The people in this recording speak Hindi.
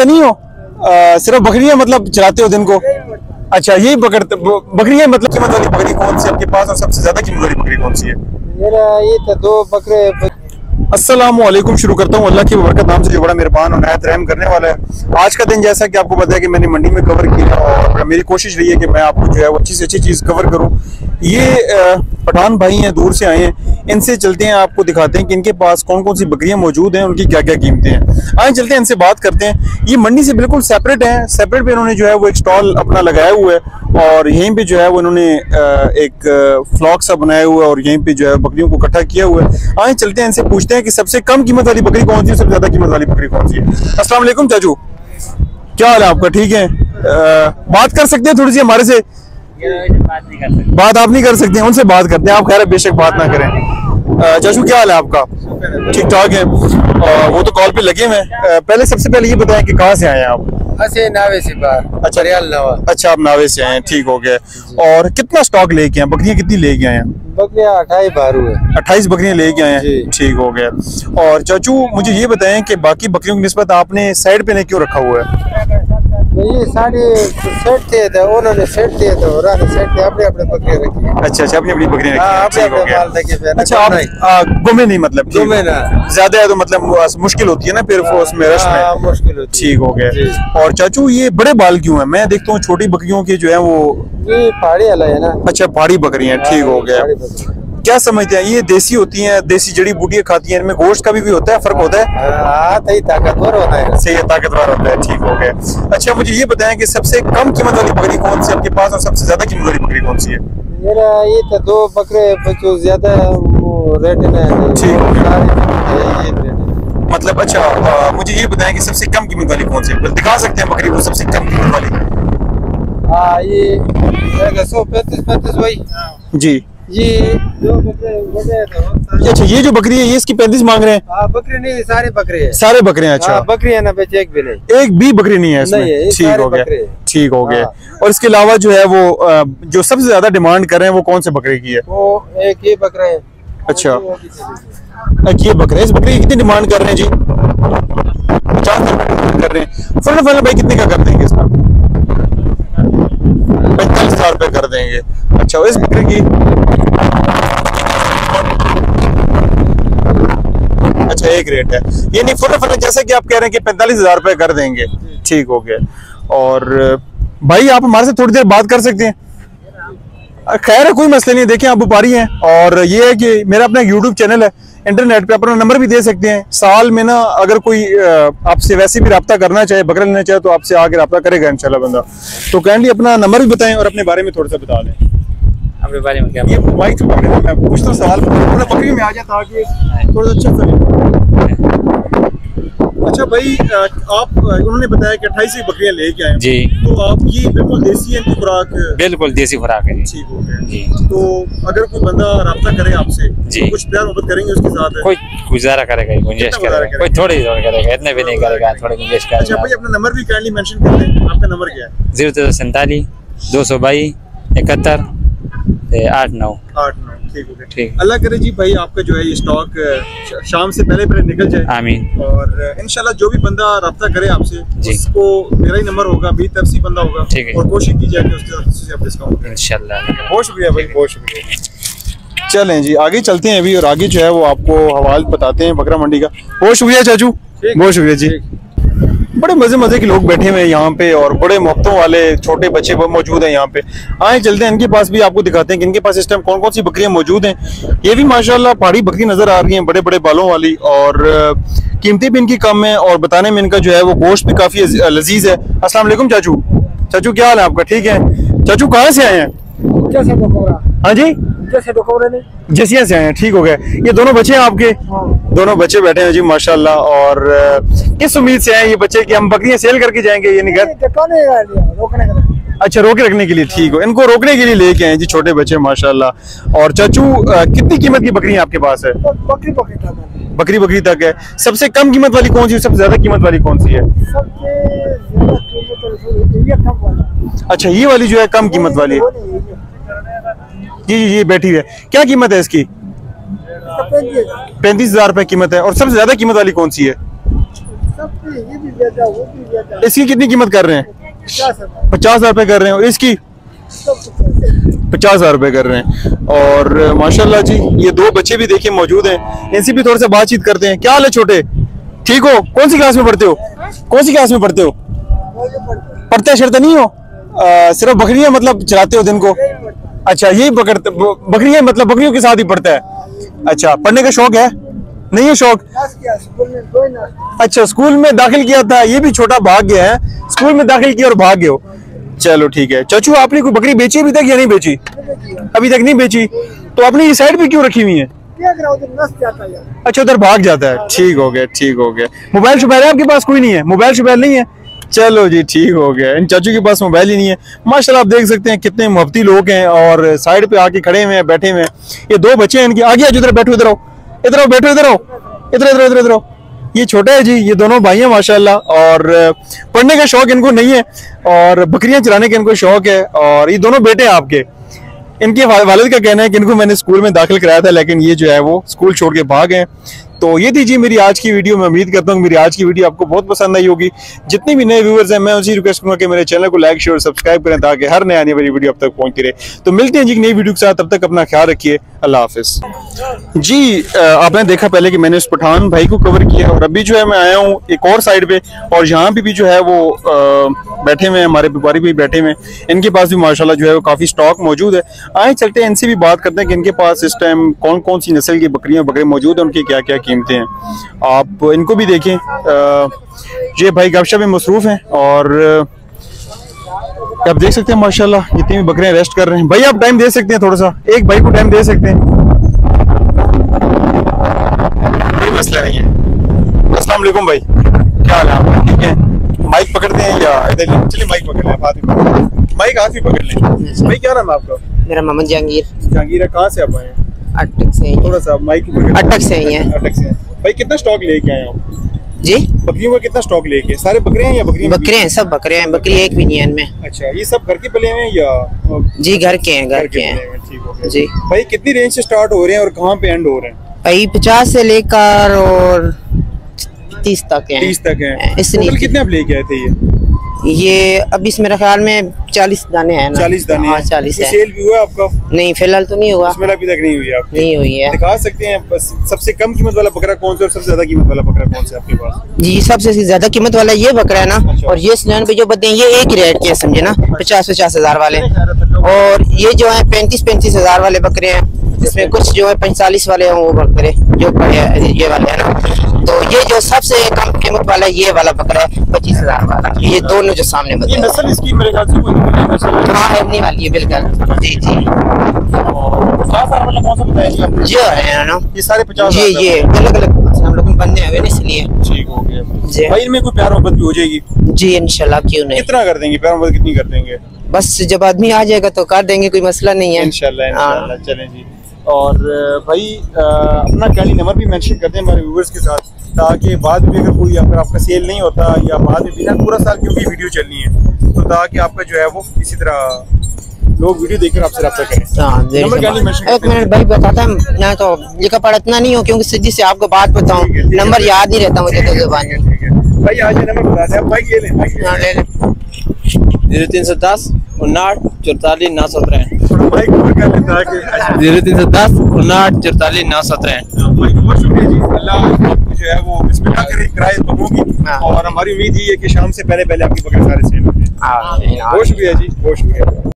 तो नहीं हो? आ, सिर्फ़ बकरियाँ मतलब चलाते हो दिन को? अच्छा यही पकड़ते बकरियाँ मतलब कीमत वाली बकरी कौन सी आपके पास और सबसे ज़्यादा कीमत वाली बकरी कौन सी है? मेरा ये तो दो बकरे अस्सलाम वालेकुम शुरू करता हूँ। अल्लाह की बरकत नाम से जो बड़ा मेहरबान और नायत रहम करने वाला है। आज का दिन जैसा कि आपको पता है कि मैंने मंडी में कवर किया और मेरी कोशिश रही है कि मैं आपको जो है वो अच्छी से अच्छी चीज़ कवर करूँ। ये पठान भाई हैं दूर से आए हैं। इनसे चलते हैं, आपको दिखाते हैं कि इनके पास कौन कौन सी बकरियाँ मौजूद हैं, उनकी क्या क्या कीमतें हैं। आए चलते हैं, इनसे बात करते हैं। ये मंडी से बिल्कुल सेपरेट है सेपरेट पे इन्होंने जो है वो एक स्टॉल अपना लगाया हुआ है और यहीं पे जो है वो इन्होंने एक फ्लॉक सा बनाया हुआ है और यहीं पे जो है बकरियों को इकट्ठा किया हुआ है। आए चलते हैं, इनसे पूछते हैं कि सबसे कम कीमत वाली बकरी कौन सी है, सबसे ज़्यादा कीमत वाली बकरी कौन सी है। वालेकुम, चाचू। क्या हाल है आपका? ठीक है? बात कर सकते हैं थोड़ी सी हमारे से। बात नहीं कर सकते बात आप नहीं कर सकते उनसे बात करते हैं। आप खैर बेशक बात ना करें। चाचू क्या हाल है आपका? ठीक ठाक है। वो तो कॉल पे लगे हुए हैं। पहले सबसे पहले ये बताएँ कि कहाँ से आए हैं आप? नावे से बाहर अच्छा। रियाल नवा। अच्छा आप नावे से आए हैं ठीक हो गया। और कितना स्टॉक लेके आए बकरियाँ कितनी लेके आए हैं? बकरियाँ अठाई बारू है। अट्ठाईस बकरियाँ लेके आए हैं? ठीक हो गया। और चाचू मुझे ये बताएँ कि बाकी बकरियों की नस्बत आपने साइड पे ने क्यों रखा हुआ है? ये साढ़े सेट थे तो उन्होंने सेट दिए तो सेट अपने अपने रखी अच्छा अच्छा अपनी अपनी बकरियाँ हाँ, रखी अपने अपने माल रखे हुए अच्छा आप नहीं। गुमे नहीं मतलब। गुमे ना। ज़्यादा है तो मतलब मुश्किल होती है ना फिर उसमें रश हाँ, में मुश्किल होती ठीक हो गया। और चाचू ये बड़े बाल क्यों है? मैं देखता हूँ छोटी बकरियों के जो है वो ये पहाड़ी वाला है ना। अच्छा पहाड़ी बकरियाँ है ठीक हो गया। पहाड़ी बकरी। क्या समझते हैं? ये देसी होती हैं देसी जड़ी बूटियाँ खाती हैं इनमें गोश्त का भी, भी होता है फ़र्क होता है? हाँ तो ही ताकतवर होना है। से ये ताकतवर होता है ठीक हो गया। अच्छा मुझे ये बताएँ कि सबसे कम कीमत वाली बकरी कौन सी आपके पास और सबसे ज़्यादा कीमत वाली बकरी कौन सी है? मेरा ये तो दो बकरे जो ज़्यादा रेट ठीक हो गया। है मतलब अच्छा आ, मुझे ये बताएँ कि सबसे कम कीमत वाली कौन सी है? दिखा सकते हैं बकरी को सबसे कम कीमत वाली। हाँ ये सौ पैंतीस पैंतीस वही। जी। ये बकरे हैं तो अच्छा ये जो बकरी है ये इसकी पैंतीस मांग रहे हैं? हाँ बकरे नहीं सारे बकरे हैं। सारे बकरे हैं अच्छा। हाँ बकरी है ना बेच एक भी नहीं। एक भी बकरी नहीं है इसमें? ये ठीक हो गया। ठीक हो गया। और इसके अलावा जो है वो जो सबसे ज़्यादा डिमांड कर रहे हैं वो कौन से बकरे की है? वो एक ही बकरा है। अच्छा। ये बकरे इस बकरी की कितनी डिमांड कर रहे हैं जी? पचास कर रहे हैं। फल फल भाई कितने का कर देंगे इसका? पैंतालीस हज़ार रुपए कर देंगे। अच्छा इस बकरी की अच्छा एक रेट है। ये नहीं फुल फल जैसे कि आप कह रहे हैं कि पैंतालीस हज़ार रुपए कर देंगे। ठीक हो गया। और, भाई, आप हमारे से थोड़ी देर बात कर सकते हैं। खैर है, कोई मसले नहीं, देखिए, आप व्यापारी हैं। और ये है कि मेरा अपना यूट्यूब चैनल है। इंटरनेट पे अपना नंबर भी दे सकते हैं। साल में ना, अगर कोई आपसे वैसे भी रब्ता करना चाहे, बकरा लेना चाहे तो आपसे आके रब्ता करेगा, इंशाल्लाह बंदा। तो काइंडली अपना नंबर भी बताएँ और अपने बारे में थोड़ा सा बता दें। बारे में क्या ये से पकड़े मैं पूछता हूँ सवाल थोड़ा बकरी में आ जाए ताकि थोड़ा अच्छा सा अच्छा भाई आप उन्होंने बताया कि अट्ठाईस बकरियाँ लेके आए जी। तो आप ये बिल्कुल देसी है खुराक? बिल्कुल देसी खुराक है ठीक हो गया। जी। तो अगर कोई बंदा रब्ता करे आपसे जी। तो कुछ प्यार मोहब्बत करेंगे उसके साथ? कोई गुजारा करेगा गुंजाइश करेगा। कोई थोड़ी थोड़ी करेगा इतने भी नहीं करेगा थोड़ी गुंजाइश अच्छा करेगा भाई अपना नंबर भी काइंडली मेंशन कर दें। आपका नंबर क्या है? ज़ीरो तीन सौ सैंतालीस दो सौ बाईस इकहत्तर ते आठ नौ। आठ नौ ठीक हो गया ठीक। अल्लाह करे जी भाई आपका जो है ये स्टॉक शाम से पहले पहले निकल जाए। आमीन। और इनशाला जो भी बंदा रब्ता करे आपसे उसको मेरा ही नंबर होगा भी तरसी बंदा होगा। ठीक है। और कोशिश की जाए कि उसके साथ आप डिस्काउंट करें। बहुत शुक्रिया भाई बहुत शुक्रिया। चलें जी आगे चलते हैं अभी और आगे जो है वो आपको हवाल बताते हैं बकरा मंडी का। बहुत शुक्रिया चाचू। बहुत शुक्रिया जी। बड़े मज़े मज़े के लोग बैठे हुए हैं यहाँ पे और बड़े मोहब्बतों वाले छोटे बच्चे मौजूद हैं यहाँ पे। आए, चलते हैं, इनके पास भी आपको दिखाते हैं कि इनके पास इस टाइम कौन कौन सी बकरियाँ मौजूद हैं। ये भी माशाल्लाह पहाड़ी बकरी नज़र आ रही हैं बड़े बड़े बालों वाली और कीमतें भी इनकी कम है और बताने में इनका जो है वो गोश्त भी काफ़ी लजीज है। वालेकुम, चाचू। चाचू, क्या हाल है आपका? ठीक है? चाचू, कहाँ से आए हैं? डकोरा हाँ जी? जसिया से आए हैं ठीक हो गए ये दोनों बच्चे हैं आपके? दोनों बच्चे बैठे हैं जी माशाल्लाह और किस उम्मीद से आए ये बच्चे कि हम बकरियाँ सेल करके जाएँगे ये का अच्छा रोके रखने के लिए ठीक हो। इनको रोकने के लिए लेके आए जी छोटे बच्चे माशाल्लाह। और चाचू कितनी कीमत की बकरियाँ आपके पास है? बकरी बकरी था बकरी बकरी तक है। सबसे कम कीमत वाली कौन सी सबसे ज़्यादा कीमत वाली कौन सी है? वाला। अच्छा ये वाली जो है कम कीमत वाली है। जी जी ये बैठी है क्या कीमत है इसकी? पैंतीस हज़ार रुपए कीमत है। और सबसे ज़्यादा कीमत वाली कौन सी है? इसकी कितनी कीमत कर रहे हैं? पचास हज़ार रुपए कर रहे हैं। इसकी? पचास हज़ार रुपए कर रहे हैं। और माशाल्लाह जी ये दो बच्चे भी देखिए मौजूद हैं। इनसे भी थोड़ा सा बातचीत करते हैं। क्या हाल है छोटे? ठीक हो? कौन सी क्लास में पढ़ते हो? कौन सी क्लास में पढ़ते हो? पढ़ते शरते नहीं हो? आ, सिर्फ़ बकरियाँ मतलब चलाते हो दिन को? अच्छा यही पकड़ते, ब- बकरियाँ मतलब बकरियों के साथ ही पढ़ता है। अच्छा पढ़ने का शौक है? नहीं है शौक? अच्छा स्कूल में दाखिल किया था, ये भी छोटा भाग गया है। स्कूल में दाखिल किया और भाग हो। चलो, ठीक है। चाचू, आपने कोई बकरी बेची अभी तक या नहीं बेची? अभी तक नहीं बेची। तो आपने ये साइड पे क्यों रखी हुई है है? अच्छा उधर भाग जाता है। ठीक हो गया, ठीक हो गया। मोबाइल, शोबाइल है आपके पास? कोई नहीं है। मोबाइल, शोबाइल नहीं है? चलो जी, ठीक हो गया। इन चाचू के पास मोबाइल ही नहीं है। माशाल्लाह, आप देख सकते हैं कितने मोहब्बती लोग हैं और साइड पे आके खड़े हुए हैं, बैठे हुए हैं। ये दो बच्चे हैं इनके। आगे आज इधर बैठो, इधर आओ। इधर आओ, बैठो, इधर आओ। इधर इधर इधर इधर आओ। ये छोटा है जी, ये दोनों भाई हैं, माशाल्लाह। और पढ़ने का शौक इनको नहीं है और बकरियाँ चलाने का इनको शौक है और ये दोनों बेटे हैं आपके। इनके वालिद का कहना है कि इनको मैंने स्कूल में दाखिल कराया था, लेकिन ये जो है वो स्कूल छोड़ के भाग गए तो ये थी जी मेरी आज की वीडियो, मैं उम्मीद करता हूँ मेरी आज की वीडियो आपको बहुत पसंद आई होगी। जितने भी नए व्यूवर्स हैं, मैं उसी रिक्वेस्ट करूँगा कि मेरे चैनल को लाइक शेयर और सब्सक्राइब करें ताकि हर नए आने वाली वीडियो अब तक पहुँचती रहे। तो मिलते हैं जी नई वीडियो के साथ। तब तक अपना ख्याल रखिए। अल्लाह हाफिज। जी आपने देखा पहले कि मैंने उस पठान भाई को कवर किया और अभी जो है मैं आया हूँ एक और साइड पे और यहाँ पे भी जो है वो बैठे हुए हैं, हमारे व्यापारी भी बैठे हुए हैं। इनके पास भी माशाल्लाह जो है वो काफ़ी स्टॉक मौजूद है। आए चलते हैं, इनसे भी बात करते हैं कि इनके पास इस टाइम कौन कौन सी नस्ल की बकरियाँ, बकरे मौजूद हैं, उनके क्या क्या कीमतें हैं। आप इनको भी देखें। ये भाई गपशप में मसरूफ हैं और आप देख सकते हैं माशाल्लाह जितनी भी बकरियाँ रेस्ट कर रहे हैं। भाई आप टाइम दे सकते हैं थोड़ा सा एक भाई को टाइम दे सकते हैं। कोई मसला नहीं है। अस्सलाम वालेकुम भाई। क्या हाल है आपका? ठीक है? माइक पकड़ते हैं या इधर चलिए माइक पकड़ लें हाथ। माइक हाथ में पकड़ लें। भाई क्या नाम है आपका? मेरा मोहम्मद जहांगीर। जहांगीर है, कहाँ से आप आए हैं? अटक से थोड़ा सा माइक अटक से ही है। अटक से। भाई कितना स्टॉक लेके आए आप? जी? बकरियों का कितना स्टॉक लेके? सारे बकरे हैं या बकरियाँ बकरे हैं सब बकरे हैं। बकरी एक भी नहीं है इनमें। अच्छा ये सब घर के पले हैं या जी घर के हैं घर के हैं। जी। भाई कितनी रेंज से स्टार्ट हो रहे हैं और कहाँ पे एंड हो रहे हैं? भाई पचास से लेकर और तीस तक हैं। तीस तक है। इसलिए कितने आप लेके आए थे ये? ये अब इसमें मेरे ख्याल में चालीस दाने हैं चालीस दाने हाँ चालीस है। सेल भी हुआ आपका? नहीं फ़िलहाल तो नहीं हुआ। अभी तक नहीं हुई आपकी? नहीं हुई है। दिखा सकते हैं बस सबसे कम कीमत वाला बकरा कौन सा और सबसे ज़्यादा कीमत वाला बकरा कौन सा है आपके पास? जी सबसे ज़्यादा कीमत वाला ये बकरा है ना अच्छा। और ये सिलेंडर पे जो बदले ये एक ही रेट के समझे ना? पचास पचास हज़ार वाले। और ये जो है पैंतीस पैंतीस हज़ार वाले बकरे हैं जिसमें कुछ जो है पैंतालीस वाले हैं वो बकरे जो ये वाले है ना। ये जो सबसे कम कीमत वाला ये वाला बकरा है पच्चीस हज़ार वाला। ये दोनों जो सामने है, वाली है बिल्कुल। जी जी। है ना? ये सारे पचास ये ये। अलग अलग हम लोग हुए इसलिए। ठीक हो गया। भाई इनमें कोई प्यार मोहब्बत भी हो जाएगी? जी इंशाल्लाह क्यों नहीं? कितना कर देंगे? प्यार मोहब्बत कितनी कर देंगे? बस जब आदमी आ जाएगा तो कर देंगे कोई मसला नहीं है। इंशाल्लाह हाँ। इंशाल्लाह चलें जी। और भाई अपना कैली नंबर भी मेंशन कर दें हमारे व्यूवर्स के साथ ताकि बाद में अगर कोई अगर आपका सेल नहीं होता या बाद में बिना पूरा साल क्योंकि वीडियो चलनी है तो ताकि आपका जो है वो इसी तरह लोग वीडियो देखकर आपसे रब्ता करें। हाँ, नंबर एक मिनट भाई बताता है मैं तो लिखा पढ़ा इतना नहीं हो क्योंकि सीधी से आपको बात बताऊँ है, है। नंबर याद नहीं रहता मुझे तो ज़ुबान है भाई आज नंबर बता दें भाई ये लें भाई ये हाँ। ज़ीरो तीन सौ दस उनाठ चौतालीस नौ सौ त्रेन कर लेता है कि ज़ीरो तीन सौ दस उन्नाट चौतालीस नौ सत्रह बहुत शुक्रिया जी अल्लाह जो है। वो बिस्मिल्लाह करे किराए पकड़ोगी हाँ। और हमारी उम्मीद ये है कि शाम से पहले पहले आपकी बकरे सारे सेल हो जाए हाँ, बहुत शुक्रिया जी बहुत शुक्रिया।